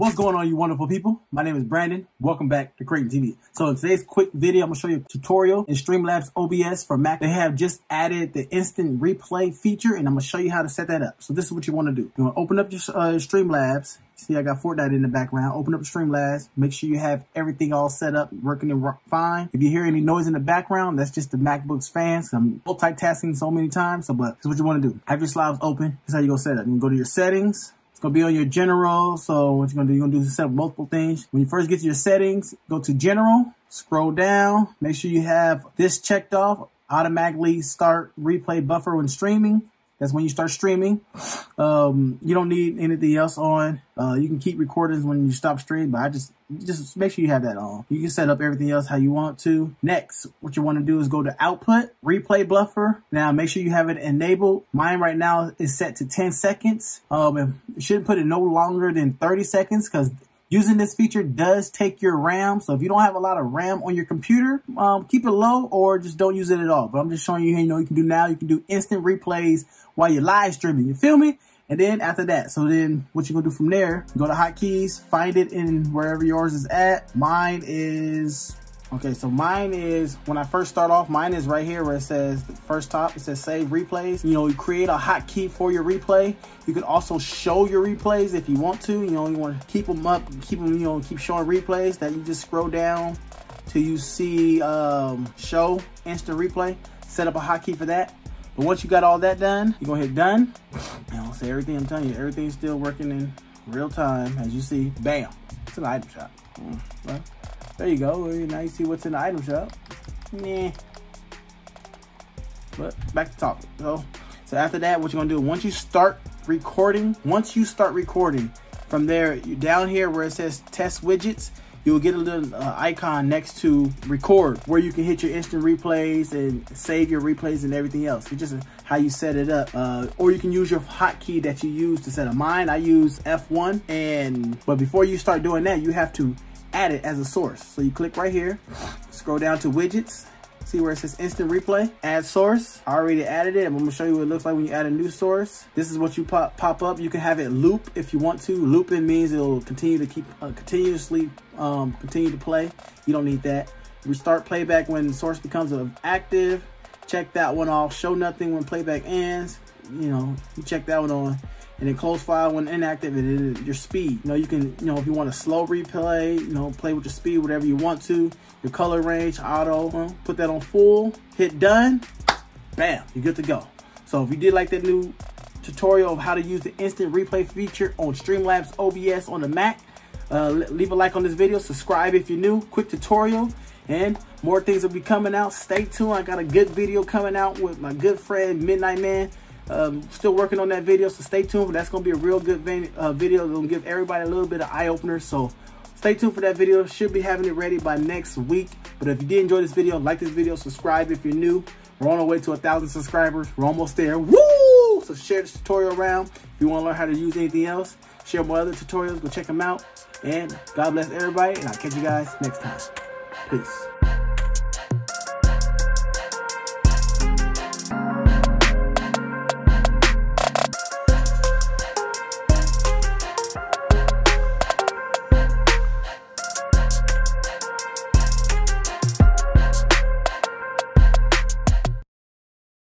What's going on, you wonderful people? My name is Brandon. Welcome back to Crayton TV. So in today's quick video, I'm gonna show you a tutorial in Streamlabs OBS for Mac. They have just added the instant replay feature, and I'm gonna show you how to set that up. So this is what you wanna do. You wanna open up your uh, Streamlabs. See, I got Fortnite in the background. Open up Streamlabs. Make sure you have everything all set up, working fine. If you hear any noise in the background, that's just the MacBook's fans. I'm multitasking so many times, so but this is what you want to do. Have your slides open. This is how you go set up. You go to your settings. It's gonna be on your general. So what you're gonna do, you're gonna do is set up multiple things. When you first get to your settings, go to general, scroll down, make sure you have this checked off, automatically start replay buffer when streaming. That's when you start streaming. Um, you don't need anything else on. Uh, you can keep recordings when you stop streaming, but I just just make sure you have that on. You can set up everything else how you want to. Next, what you want to do is go to output, replay buffer. Now make sure you have it enabled. Mine right now is set to 10 seconds. Um, you shouldn't put it no longer than 30 seconds because Using this feature does take your RAM. So if you don't have a lot of RAM on your computer, um, keep it low or just don't use it at all. But I'm just showing you, here, you know, you can do now, you can do instant replays while you're live streaming. You feel me? And then after that, so then what you're gonna do from there, go to hotkeys, find it in wherever yours is at. Mine is Okay, so mine is, when I first start off, mine is right here where it says, first top, it says save replays. You know, you create a hotkey for your replay. You can also show your replays if you want to. You know, you want to keep them up, keep them, you know, keep showing replays that you just scroll down till you see um, show instant replay. Set up a hotkey for that. But once you got all that done, you're gonna hit done. And I'll say everything, I'm telling you, everything's still working in real time. As you see, bam, it's an item shop. Mm, well, there you go. Now you see what's in the item shop. Nah. But back to talk. So, so after that, what you're gonna do, once you start recording, once you start recording, from there, you down here where it says test widgets, you will get a little uh, icon next to record where you can hit your instant replays and save your replays and everything else. It's just how you set it up. Uh, or you can use your hotkey that you use to set up. Mine, I use F1. And But before you start doing that, you have to add it as a source. So you click right here, scroll down to widgets, see where it says instant replay, add source. I already added it. I'm gonna show you what it looks like when you add a new source. This is what you pop, pop up. You can have it loop if you want to. Looping means it'll continue to keep, uh, continuously um, continue to play. You don't need that. Restart playback when the source becomes active. Check that one off. Show nothing when playback ends. You know, you check that one on and then close file when inactive and your speed. You know, you can, you know, if you want a slow replay, you know, play with your speed, whatever you want to. Your color range, auto, put that on full, hit done, bam, you're good to go. So if you did like that new tutorial of how to use the instant replay feature on Streamlabs OBS on the Mac, uh, leave a like on this video, subscribe if you're new, quick tutorial, and more things will be coming out. Stay tuned, I got a good video coming out with my good friend Midnight Man. Um, still working on that video, so stay tuned. That's going to be a real good uh, video. It's going to give everybody a little bit of eye-opener, so stay tuned for that video. Should be having it ready by next week. But if you did enjoy this video, like this video, subscribe if you're new. We're on our way to a 1,000 subscribers. We're almost there. Woo! So share this tutorial around. If you want to learn how to use anything else, share my other tutorials. Go check them out. And God bless everybody, and I'll catch you guys next time. Peace.